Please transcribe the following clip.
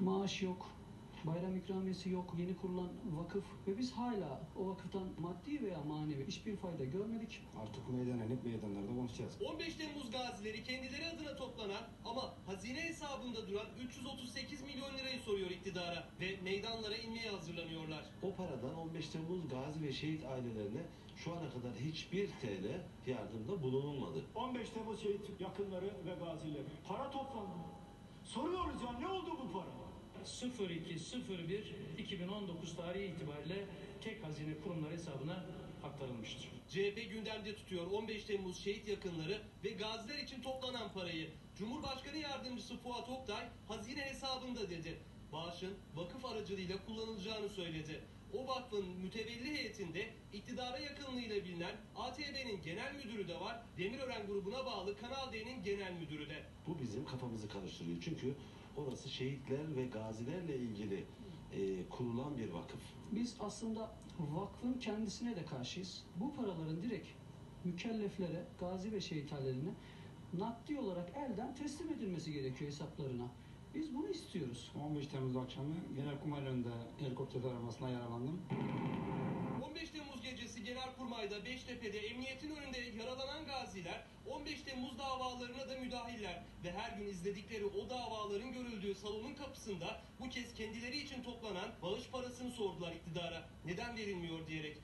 Maaş yok, bayram ikramiyesi yok, yeni kurulan vakıf ve biz hala o vakıftan maddi veya manevi hiçbir fayda görmedik. Artık meydana inip meydanlarda konuşacağız. 15 Temmuz gazileri kendileri adına toplanan ama hazine hesabında duran 338 milyon lirayı soruyor iktidara ve meydanlara inmeye hazırlanıyorlar. O paradan 15 Temmuz gazi ve şehit ailelerine şu ana kadar hiçbir TL yardımda bulunulmadı. 15 Temmuz şehit yakınları ve gazileri. Para toplandı. Soruyoruz ya ne oldu bu para? 02.01.2019 tarihi itibariyle tek hazine kurumları hesabına aktarılmıştır. CHP gündemde tutuyor 15 Temmuz şehit yakınları ve gaziler için toplanan parayı. Cumhurbaşkanı Yardımcısı Fuat Oktay hazine hesabında dedi. Bağışın vakıf aracılığıyla kullanılacağını söyledi. O vakfın mütevelli heyetinde iktidara yakınlığıyla bilinen ATB'nin genel müdürü de var. Demirören grubuna bağlı Kanal D'nin genel müdürü de. Bu bizim kafamızı karıştırıyor. Çünkü orası şehitler ve gazilerle ilgili e, kurulan bir vakıf. Biz aslında vakfın kendisine de karşıyız. Bu paraların direkt mükelleflere, gazi ve şehit ailelerine nakdi olarak elden teslim edilmesi gerekiyor hesaplarına. Biz bunu istiyoruz. 15 Temmuz akşamı Genelkurmay önünde helikopter arabasına yaralandım. 15 Temmuz Genelkurmay'da Beştepe'de emniyetin önünde yaralanan gaziler 15 Temmuz davalarına da müdahiller ve her gün izledikleri o davaların görüldüğü salonun kapısında bu kez kendileri için toplanan bağış parasını sordular iktidara. Neden verilmiyor diyerek.